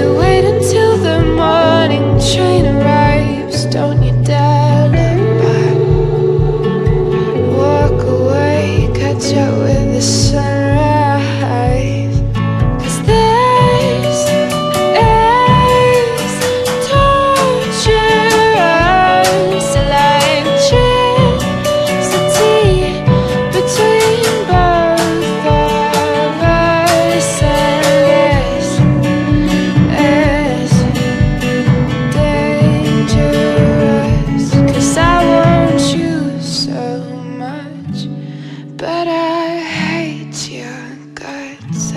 should wait until the morning train arrives Don't you dare but I hate your guts.